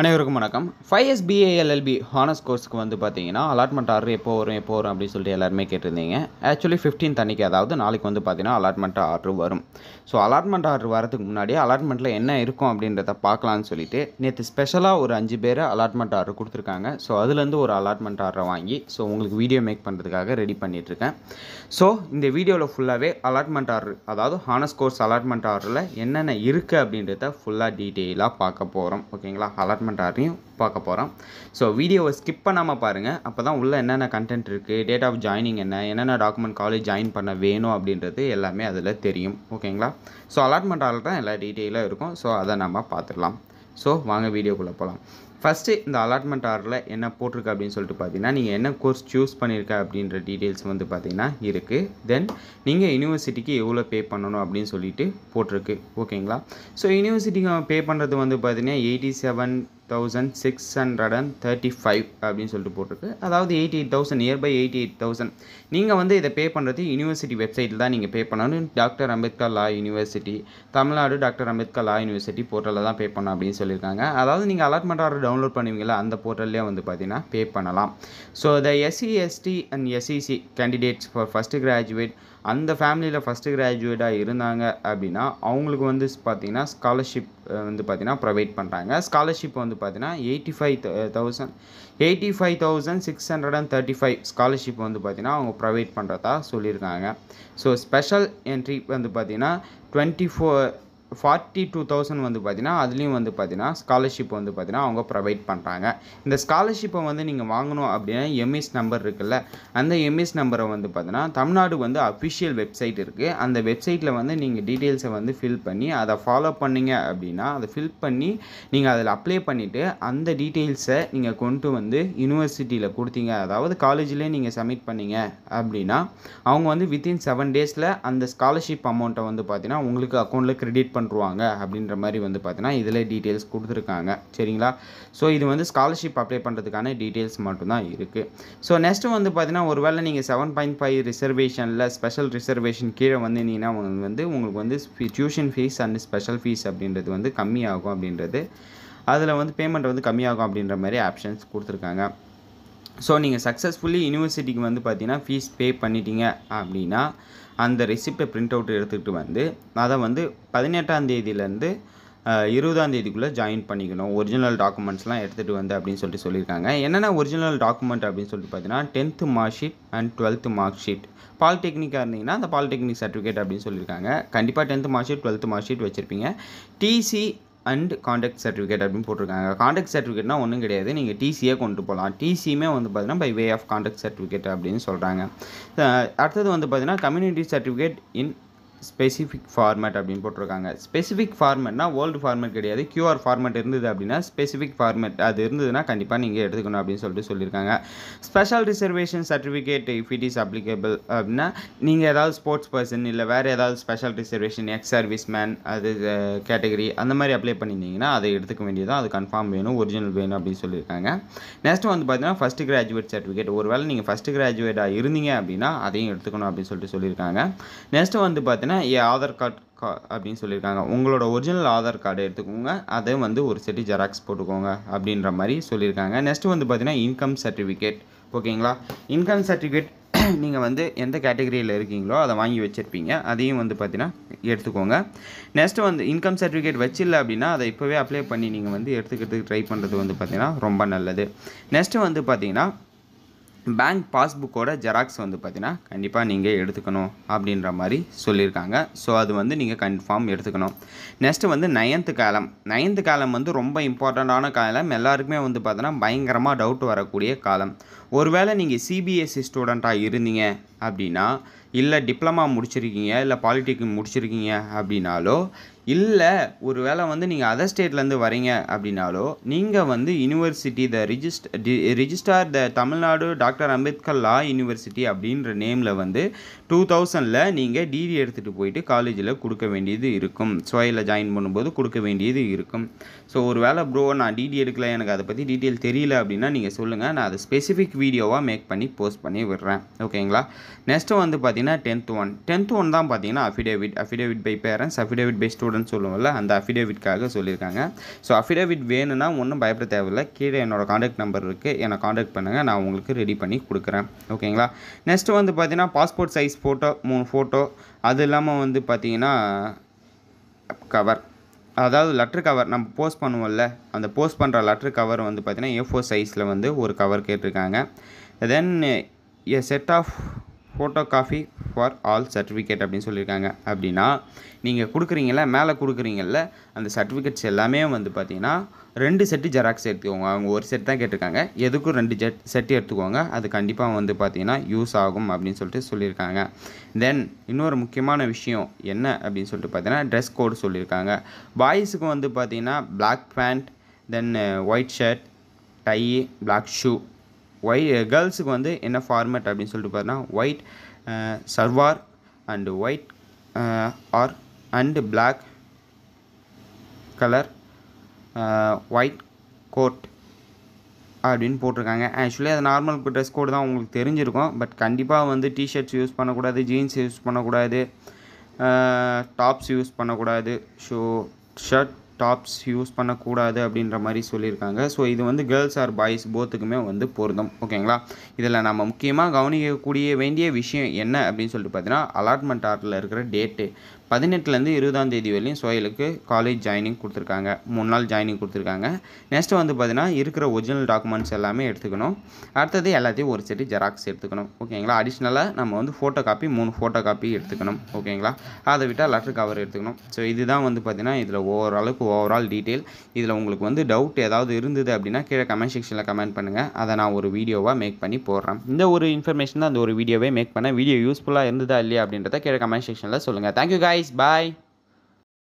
அனைவருக்கும் வணக்கம். Five S B A L L B honours கோர்ஸ்க்கு வந்து பார்த்தீங்கன்னா அலாட்மெண்ட் ஆர்டர் எப்போ வரும் எப்போ வரும் அப்படின்னு சொல்லிட்டு எல்லாருமே கேட்டிருந்தீங்க. ஆக்சுவலி 15th அன்னைக்கு அதாவது நாளைக்கு வந்து பார்த்தீங்கன்னா அலாட்மெண்ட் ஆர்டர் வரும். ஸோ அலாட்மெண்ட் ஆர்டர் வரதுக்கு முன்னாடி அலாட்மெண்ட்டில் என்ன இருக்கும் அப்படின்றத பார்க்கலான்னு சொல்லிட்டு நேற்று ஸ்பெஷலாக ஒரு அஞ்சு பேர் அலாட்மெண்ட் ஆர்டர் கொடுத்துருக்காங்க. ஸோ அதுலேருந்து ஒரு அலாட்மெண்ட் ஆர்டரை வாங்கி ஸோ உங்களுக்கு வீடியோ மேக் பண்ணுறதுக்காக ரெடி பண்ணிகிட்ருக்கேன் ஸோ இந்த வீடியோவில் ஃபுல்லாகவே அலாட்மெண்ட் ஆர்டர் அதாவது ஹானர்ஸ் கோர்ஸ் அலாட்மெண்ட் ஆர்டரில் என்னென்ன இருக்குது அப்படின்றத ஃபுல்லாக டீட்டெயிலாக பார்க்க போகிறோம் ஓகேங்களா அலாட் அலாட்மெண்ட் பார்க்க போகிறோம் ஸோ வீடியோவை ஸ்கிப் பண்ணாமல் பாருங்கள் அப்போ தான் உள்ளே என்னென்ன கண்டென்ட் இருக்குது டேட் ஆஃப் ஜாயினிங் என்ன என்னென்ன டாக்குமெண்ட் காலேஜ் ஜாயின் பண்ண வேணும் அப்படின்றது எல்லாமே அதில் தெரியும். ஓகேங்களா ஸோ அலாட்மெண்ட் ஆர்டர் தான் எல்லா டீட்டெயிலாக இருக்கும். ஸோ அதை நம்ம பார்த்துக்கலாம் ஸோ வாங்க வீடியோக்குள்ளே போகலாம் ஃபஸ்ட்டு இந்த அலாட்மெண்ட் ஆர்டரில் என்ன போட்டிருக்கு அப்படின்னு சொல்லிட்டு பார்த்தீங்கன்னா நீங்கள் என்ன கோர்ஸ் சூஸ் பண்ணியிருக்க அப்படின்ற டீட்டெயில்ஸ் வந்து பார்த்தீங்கன்னா இருக்குது தென் நீங்கள் யூனிவர்சிட்டிக்கு எவ்வளோ பே பண்ணணும் அப்படின்னு சொல்லிட்டு போட்டிருக்கு. ஓகேங்களா ஸோ யூனிவர்சிட்டிக்கு பே பண்ணுறது வந்து பார்த்தீங்கன்னா eighty seven thousand six hundred and thirty five அப்படின்னு சொல்லிட்டு போட்டிருக்கு. அதாவது eighty eight thousand nearby eighty eight thousand நீங்கள் வந்து இதை பே பண்ணுறது யூனிவர்சிட்டி வெப்சைட்டில் தான் நீங்கள் பே பண்ணணும். Doctor Ambedkar law university Tamil Nadu doctor Ambedkar law university போர்ட்டலில் தான் பே பண்ணணும் அப்படின்னு சொல்லியிருக்காங்க. அதாவது நீங்கள் அலாட்மெண்ட் ஆர்டர் டவுன்லோட் பண்ணுவீங்களா அந்த போர்ட்டல்லே வந்து பார்த்தீங்கன்னா பே பண்ணலாம். So the SC ST and SCC candidates for first graduate அந்த ஃபேமிலியில் ஃபஸ்ட்டு கிராஜுவேட்டாக இருந்தாங்க அப்படின்னா அவங்களுக்கு வந்து பார்த்தீங்கன்னா ஸ்காலர்ஷிப் வந்து பார்த்தீங்கன்னா ப்ரொவைட் பண்ணுறாங்க ஸ்காலர்ஷிப் வந்து பார்த்தீங்கன்னா eighty five thousand eighty five thousand six hundred and thirty five scholarship வந்து பார்த்தீங்கன்னா அவங்க ப்ரொவைட் பண்ணுறதா சொல்லியிருக்காங்க. ஸோ ஸ்பெஷல் என்ட்ரி வந்து பார்த்தீங்கன்னா twenty four forty two thousand வந்து பார்த்தீங்கன்னா அதுலேயும் வந்து பார்த்தீங்கன்னா ஸ்காலர்ஷிப் வந்து பார்த்தீங்கன்னா அவங்க ப்ரொவைட் பண்ணுறாங்க இந்த ஸ்காலர்ஷிப்பை வந்து நீங்கள் வாங்கணும் அப்படின்னா எம்எஸ் நம்பர் இருக்குல்ல அந்த எம்எஸ் நம்பரை வந்து பார்த்தீங்கன்னா தமிழ்நாடு வந்து அஃபிஷியல் வெப்சைட் இருக்குது அந்த வெப்சைட்டில் வந்து நீங்கள் டீட்டெயில்ஸை வந்து ஃபில் பண்ணி அதை ஃபாலோ பண்ணிங்க அப்படின்னா அதை ஃபில் பண்ணி நீங்கள் அதில் அப்ளை பண்ணிவிட்டு அந்த டீட்டெயில்ஸை நீங்கள் கொண்டு வந்து யூனிவர்சிட்டியில் கொடுத்தீங்க. அதாவது காலேஜ்லேயே நீங்கள் சப்மிட் பண்ணீங்க அப்படின்னா அவங்க வந்து வித்தின் செவன் டேஸில் அந்த ஸ்காலர்ஷிப் அமௌண்ட்டை வந்து பார்த்தீங்கன்னா உங்களுக்கு அக்கௌண்ட்டில் கிரெடிட் பண்ணுவாங்க அப்படின்ற மாதிரி வந்து பார்த்தீங்கன்னா இதில் டீட்டெயில்ஸ் கொடுத்துருக்காங்க. சரிங்களா? ஸோ இது வந்து ஸ்காலர்ஷிப் அப்ளை பண்ணுறதுக்கான டீட்டெயில்ஸ் மட்டும்தான் இருக்குது ஸோ நெக்ஸ்ட்டு வந்து பார்த்தீங்கன்னா ஒருவேளை நீங்கள் செவன் பாயிண்ட் ஃபைவ் ரிசர்வேஷனில் ஸ்பெஷல் ரிசர்வேஷன் கீழே வந்தீங்கன்னா உங்களுக்கு வந்து உங்களுக்கு வந்து tuition fees and special fees அப்படின்றது வந்து கம்மியாகும் அப்படின்றது. அதில் வந்து பேமெண்ட் வந்து கம்மியாகும் அப்படின்ற மாதிரி ஆப்ஷன்ஸ் கொடுத்துருக்காங்க. ஸோ நீங்கள் சக்ஸஸ்ஃபுல்லி யூனிவர்சிட்டிக்கு வந்து பார்த்தீங்கன்னா ஃபீஸ் பே பண்ணிட்டீங்க அப்படின்னா அந்த ரெசிப்டை பிரிண்ட் அவுட் எடுத்துக்கிட்டு வந்து அதை வந்து பதினெட்டாம் தேதியிலேருந்து இருபதாம் தேதிக்குள்ளே ஜாயின் பண்ணிக்கணும். ஒரிஜினல் டாக்குமெண்ட்ஸ்லாம் எடுத்துகிட்டு வந்து அப்படின்னு சொல்லிட்டு சொல்லியிருக்காங்க. என்னென்ன ஒரிஜினல் டாக்குமெண்ட் அப்படின்னு சொல்லிட்டு பார்த்தீங்கன்னா tenth mark sheet and twelfth mark sheet பாலிடெக்னிக்காக இருந்தீங்கன்னா அந்த பாலிடெக்னிக் சர்டிஃபிகேட் அப்படின்னு சொல்லியிருக்காங்க. கண்டிப்பாக tenth mark sheet twelfth mark sheet வச்சுருப்பீங்க. டிசி அண்ட் காண்டாக்ட் சர்டிஃபிகேட் அப்படின்னு போட்டிருக்காங்க. காண்டாக்ட் சர்டிஃபிகேட்னா ஒன்றும் கிடையாது. நீங்கள் டிசியே கொண்டு போகலாம் டிசியுமே வந்து பார்த்தீங்கன்னா by way of conduct certificate அப்படின்னு சொல்கிறாங்க அடுத்தது வந்து பார்த்தீங்கன்னா community certificate in specific format அப்படின்னு போட்டிருக்காங்க. ஸ்பெசிஃபிக் ஃபார்மேட்னா ஓல்டு ஃபார்மேட் கிடையாது. கியூஆர் ஃபார்மேட் இருந்தது அப்படின்னா ஸ்பெசிஃபிக் ஃபார்மேட் அது இருந்ததுன்னா கண்டிப்பாக நீங்கள் எடுத்துக்கணும் அப்படின்னு சொல்லிட்டு சொல்லியிருக்காங்க. Special reservation certificate if it is applicable அப்படின்னா நீங்கள் ஏதாவது ஸ்போர்ட்ஸ் பர்சன் இல்லை வேறு ஏதாவது special reservation ex service man அது கேட்டகரி அந்த மாதிரி அப்ளை பண்ணியிருந்தீங்கன்னா அதை எடுத்துக்க வேண்டியதான் அது கன்ஃபார்ம் வேணும் ஒரிஜினல் வேணும் அப்படின்னு சொல்லியிருக்காங்க. நெக்ஸ்ட் வந்து பார்த்தீங்கன்னா ஃபஸ்ட்டு கிராஜுவேட் சர்டிஃபிகேட் ஒருவேளை நீங்கள் ஃபஸ்ட்டு கிராஜுவேட்டாக இருந்தீங்க அப்படின்னா அதையும் எடுத்துக்கணும் அப்படின்னு சொல்லிட்டு சொல்லியிருக்காங்க. நெக்ஸ்ட் வந்து பார்த்தீங்கன்னா ஏ ஆதார் கார்டு கா அப்படின்னு சொல்லியிருக்காங்க. உங்களோட ஒரிஜினல் ஆதார் கார்டு எடுத்துக்கோங்க. அதை வந்து ஒரு செட்டு ஜெராக்ஸ் போட்டுக்கோங்க அப்படின்ற மாதிரி சொல்லியிருக்காங்க. நெக்ஸ்ட் வந்து பார்த்தீங்கன்னா இன்கம் சர்டிஃபிகேட் ஓகேங்களா? இன்கம் சர்டிஃபிகேட் நீங்கள் வந்து எந்த கேட்டகரியில் இருக்கீங்களோ அதை வாங்கி வச்சுருப்பீங்க. அதையும் வந்து பார்த்தீங்கன்னா எடுத்துக்கோங்க. நெக்ஸ்ட்டு வந்து இன்கம் சர்டிஃபிகேட் வச்சில்ல அப்படின்னா அதை இப்போவே அப்ளை பண்ணி நீங்கள் வந்து எடுத்துக்கிறதுக்கு ட்ரை பண்ணுறது வந்து பார்த்தீங்கன்னா ரொம்ப நல்லது. நெக்ஸ்ட்டு வந்து பார்த்தீங்கன்னா பேங்க் பாஸ்புக்கோட ஜெராக்ஸ் வந்து பார்த்தீங்கன்னா கண்டிப்பாக நீங்கள் எடுத்துக்கணும் அப்படின்ற மாதிரி சொல்லியிருக்காங்க. ஸோ அது வந்து நீங்கள் கன்ஃபார்ம் எடுத்துக்கணும். நெக்ஸ்ட்டு வந்து நயன்த்து காலம் நயன்த்து காலம் வந்து ரொம்ப இம்பார்ட்டண்ட்டான காலம் எல்லாருக்குமே வந்து பார்த்தோன்னா பயங்கரமாக டவுட் வரக்கூடிய காலம் ஒருவேளை நீங்கள் சிபிஎஸ்சி ஸ்டூடெண்ட்டாக இருந்தீங்க அப்படின்னா இல்லை டிப்ளமா முடிச்சிருக்கீங்க இல்லை பாலிடெக்னிக் முடிச்சிருக்கீங்க அப்படின்னாலோ இல்லை ஒரு வேளை வந்து நீங்கள் அதர் ஸ்டேட்லேருந்து வரீங்க அப்படின்னாலோ நீங்கள் வந்து university the regist registrar the Tamil Nadu doctor Ambedkar law university அப்படின்ற நேமில் வந்து டூ தௌசண்டில் நீங்கள் டிடி எடுத்துகிட்டு போயிட்டு காலேஜில் கொடுக்க வேண்டியது இருக்கும். ஸ்வையில் ஜாயின் பண்ணும்போது கொடுக்க வேண்டியது இருக்கும். ஸோ ஒரு வேளை ப்ரோ நான் டிடி எடுக்கல எனக்கு அதை பற்றி டீட்டெயில் தெரியல அப்படின்னா நீங்கள் சொல்லுங்கள் நான் அதை ஸ்பெசிஃபிக் வீடியோவாக மேக் பண்ணி போஸ்ட் பண்ணி விடுறேன். ஓகேங்களா நெக்ஸ்ட்டு வந்து பார்த்தீங்கன்னா டென்த் ஒன் டென்த் ஒன் தான் பார்த்தீங்கன்னா affidavit affidavit by parents affidavit by students சொல்லுவோம்ல அந்த அஃபிடேவிட்காக சொல்லியிருக்காங்க. ஸோ அஃபிடேவிட் வேணும்னா ஒன்றும் பயப்பட தேவையில்லை. கீழே என்னோட காண்டாக்ட் நம்பர் இருக்குது என்னை காண்டாக்ட் பண்ணுங்கள் நான் உங்களுக்கு ரெடி பண்ணி கொடுக்குறேன். ஓகேங்களா நெக்ஸ்ட்டு வந்து பார்த்தீங்கன்னா பாஸ்போர்ட் சைஸ் ஃபோட்டோ மூணு ஃபோட்டோ அது இல்லாமல் வந்து பார்த்தீங்கன்னா கவர் அதாவது லெட்ரு கவர் நம்ம போஸ்ட் பண்ணுவோம்ல அந்த போஸ்ட் பண்ணுற லெட்ரு கவர் வந்து பார்த்திங்கன்னா ஏ ஃபோர் சைஸில் வந்து ஒரு கவர் கேட்டிருக்காங்க. Then a set of photo copy for all certificate அப்படின்னு சொல்லியிருக்காங்க. அப்படின்னா நீங்கள் கொடுக்குறீங்கள மேலே கொடுக்குறீங்கல்ல அந்த சர்டிஃபிகேட்ஸ் எல்லாமே வந்து பார்த்தீங்கன்னா ரெண்டு செட்டு ஜெராக்ஸ் எடுத்துக்கோங்க. அவங்க ஒரு செட் தான் கேட்டிருக்காங்க. எதுக்கும் ரெண்டு ஜெட் செட்டு எடுத்துக்கோங்க. அது கண்டிப்பாக வந்து பார்த்தீங்கன்னா யூஸ் ஆகும் அப்படின்னு சொல்லிட்டு சொல்லியிருக்காங்க. தென் இன்னொரு முக்கியமான விஷயம் என்ன அப்படின்னு சொல்லிட்டு பார்த்தீங்கன்னா ட்ரெஸ் கோடு சொல்லியிருக்காங்க. பாய்ஸுக்கு வந்து பார்த்தீங்கன்னா black pant then white shirt tie black shoe Y கேர்ள்ஸுக்கு eh, வந்து என்ன ஃபார்மேட் அப்படின்னு சொல்லிட்டு பார்த்தீங்கன்னா white eh, salwar and white or and black colour white coat அப்படின்னு போட்டிருக்காங்க. ஆக்சுவலி அது நார்மல் ட்ரெஸ் கோடு தான் உங்களுக்கு தெரிஞ்சிருக்கும். பட் கண்டிப்பாக வந்து டிஷர்ட்ஸ் யூஸ் பண்ணக்கூடாது ஜீன்ஸ் யூஸ் பண்ணக்கூடாது eh, டாப்ஸ் யூஸ் பண்ணக்கூடாது. ஷோ ஷர்ட் டாப்ஸ் யூஸ் பண்ணக்கூடாது அப்படின்ற மாதிரி சொல்லியிருக்காங்க. ஸோ இது வந்து கேர்ள்ஸ் ஆர் பாய்ஸ் போத்துக்குமே வந்து பொருந்தும். ஓகேங்களா? இதில் நம்ம முக்கியமாக கவனிக்கக்கூடிய வேண்டிய விஷயம் என்ன அப்படின்னு சொல்லிட்டு பார்த்தீங்கன்னா அலாட்மெண்ட் ஆர்ட்டில் இருக்கிற டேட்டு பதினெட்டுலேருந்து இருபதாம் தேதி வரையும் சோயலுக்கு காலேஜ் ஜாயினிங் கொடுத்துருக்காங்க. மூணு நாள் ஜாயினிங் கொடுத்துருக்காங்க. நெக்ஸ்ட்டு வந்து பார்த்தீங்கன்னா இருக்கிற ஒரிஜினல் டாக்குமெண்ட்ஸ் எல்லாமே எடுத்துக்கணும். அடுத்தது எல்லாத்தையும் ஒரு செட்டு ஜெராக்ஸ் எடுத்துக்கணும். ஓகேங்களா அடிஷ்னலாக நம்ம வந்து ஃபோட்டோ காப்பி மூணு ஃபோட்டோ காப்பி எடுத்துக்கணும் ஓகேங்களா அதை விட்டால் லெட்டர் கவர் எடுத்துக்கணும். ஸோ இதுதான் வந்து பார்த்தீங்கன்னா இதில் ஓவராலுக்கு ஓவரால் டீட்டெயில் இதில் உங்களுக்கு வந்து டவுட் ஏதாவது இருந்தது அப்படின்னா கீழே கமெண்ட் செக்ஷனில் கமெண்ட் பண்ணுங்கள் அதை நான் ஒரு வீடியோவாக மேக் பண்ணி போடுறேன். இந்த ஒரு இன்ஃபர்மேஷன் தான் அந்த ஒரு வீடியோவே மேக் பண்ணேன். வீடியோ யூஸ்ஃபுல்லாக இருந்ததா இல்லையா அப்படின்றத கீழே கமெண்ட் செக்ஷனில் சொல்லுங்கள் தேங்க்யூ guys. Bye